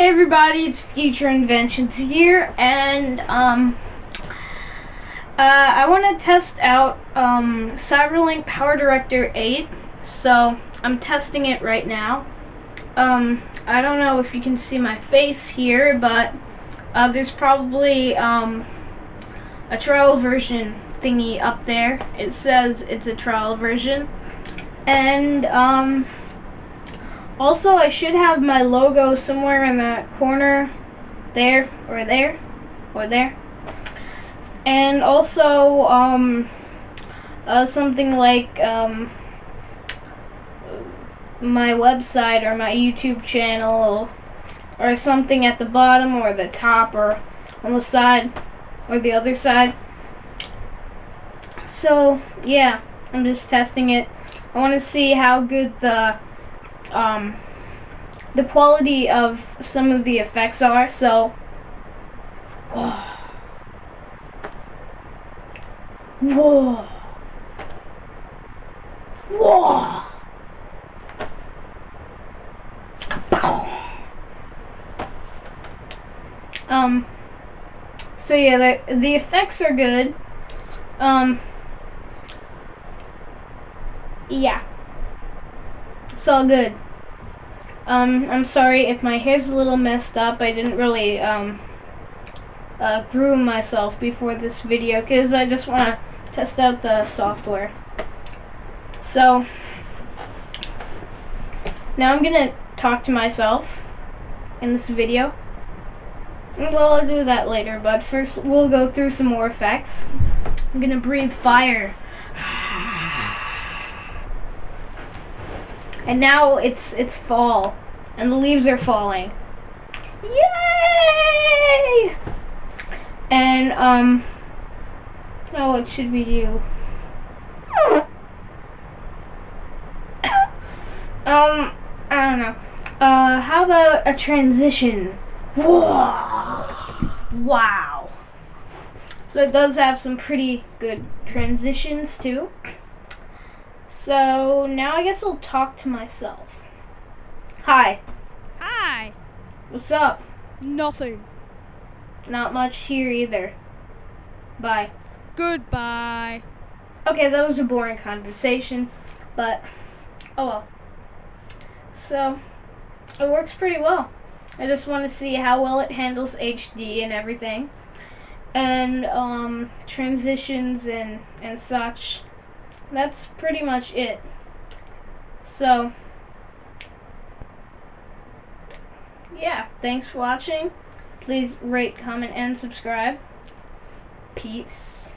Hey everybody, it's Future Inventions here, and um, uh, I want to test out um, CyberLink PowerDirector 8. So I'm testing it right now. Um, I don't know if you can see my face here, but uh, there's probably um, a trial version thingy up there. It says it's a trial version, and um. Also, I should have my logo somewhere in the corner there, or there, or there. And also, um, uh, something like, um, my website or my YouTube channel or something at the bottom or the top or on the side or the other side. So, yeah, I'm just testing it. I want to see how good the um, the quality of some of the effects are. So, whoa, whoa, whoa. Um. So yeah, the the effects are good. Um. Yeah. It's all good. Um, I'm sorry if my hair's a little messed up. I didn't really, um, uh, groom myself before this video because I just want to test out the software. So, now I'm going to talk to myself in this video. Well, I'll do that later, but first we'll go through some more effects. I'm going to breathe fire. And now it's it's fall, and the leaves are falling. Yay! And um, oh, what should we do? um, I don't know. Uh, how about a transition? Whoa! Wow. So it does have some pretty good transitions too. So now I guess I'll talk to myself. Hi. Hi. What's up? Nothing. Not much here either. Bye. Goodbye. Okay, that was a boring conversation, but oh well. So it works pretty well. I just want to see how well it handles HD and everything, and um, transitions and and such that's pretty much it. So, yeah, thanks for watching. Please rate, comment, and subscribe. Peace.